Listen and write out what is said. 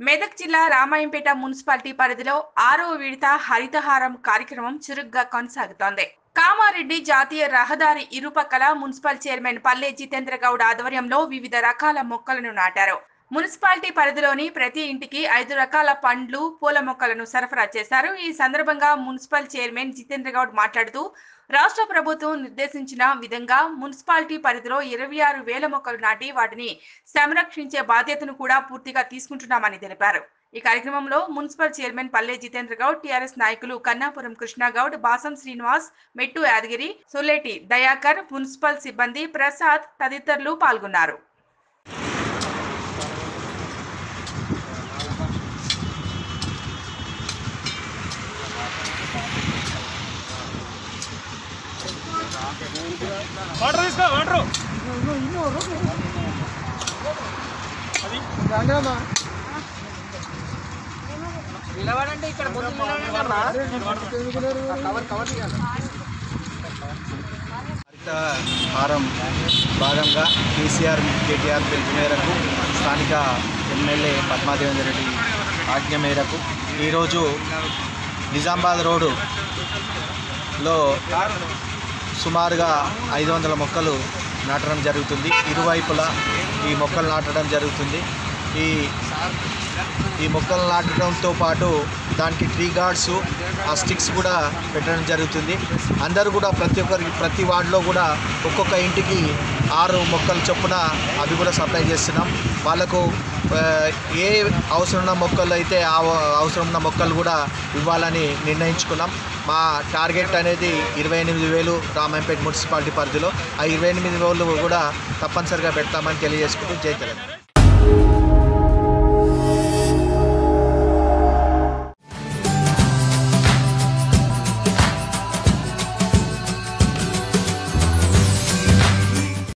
మెదక్ జిల్లా రామాయంపేట మున్సిపాలిటీ పరిధిలో ఆరో విడత హరితహారం కార్యక్రమం చురుగ్గా కొనసాగుతోంది. కామారెడ్డి జాతీయ రహదారి ఇరుపక్కల మున్సిపల్ చైర్మన్ పల్లె జితేంద్ర గౌడ్ ఆధ్వర్యంలో వివిధ రకాల మొక్కలను నాటారు. మున్సిపాలిటీ పరిధిలోని ప్రతి ఇంటికి ఐదు రకాల పండ్లు పూల మొక్కలను సరఫరా చేశారు. ఈ సందర్భంగా మున్సిపల్ చైర్మన్ జితేంద్ర గౌడ్ మాట్లాడుతూ రాష్ట్ర ప్రభుత్వం నిర్దేశించిన విధంగా మున్సిపాలిటీ పరిధిలో ఇరవై ఆరు వేల మొక్కలు నాటి వాటిని సంరక్షించే బాధ్యతను కూడా పూర్తిగా తీసుకుంటున్నామని తెలిపారు. ఈ కార్యక్రమంలో మున్సిపల్ చైర్మన్ పల్లె జితేంద్ర గౌడ్ టీఆర్ఎస్ నాయకులు కన్నాపురం కృష్ణగౌడ్ బాసం శ్రీనివాస్ మెట్టు యాదగిరి సులేటి దయాకర్ మున్సిపల్ సిబ్బంది ప్రసాద్ తదితరులు పాల్గొన్నారు. వాటర్ తీసుకో వాటర్. హరిత హారం భాగంగా కేసీఆర్ కేటీఆర్ పిలుపు మేరకు స్థానిక ఎమ్మెల్యే పద్మాదేవేంద్ర రెడ్డి ఆజ్ఞ మేరకు ఈరోజు నిజామాబాద్ రోడ్డులో సుమారుగా ఐదు వందల మొక్కలు నాటడం జరుగుతుంది. ఇరువైపులా ఈ మొక్కలు నాటడం జరుగుతుంది. ఈ ఈ మొక్కలు నాటడంతో పాటు దానికి ట్రీ గార్డ్స్ ఆ స్టిక్స్ కూడా పెట్టడం జరుగుతుంది. అందరూ కూడా ప్రతి ఒక్కరికి ప్రతి వార్డులో కూడా ఒక్కొక్క ఇంటికి ఆరు మొక్కలు చొప్పున అవి కూడా సప్లై చేస్తున్నాం. వాళ్ళకు ఏ అవసరం ఉన్న మొక్కలు అయితే ఆ అవసరం ఉన్న మొక్కలు కూడా ఇవ్వాలని నిర్ణయించుకున్నాం. మా టార్గెట్ అనేది ఇరవై ఎనిమిది వేలు రామాయంపేట మున్సిపాలిటీ పరిధిలో. ఆ ఇరవై ఎనిమిది వేలు కూడా తప్పనిసరిగా పెడతామని తెలియజేసుకుంటూ జై తెలంగాణ.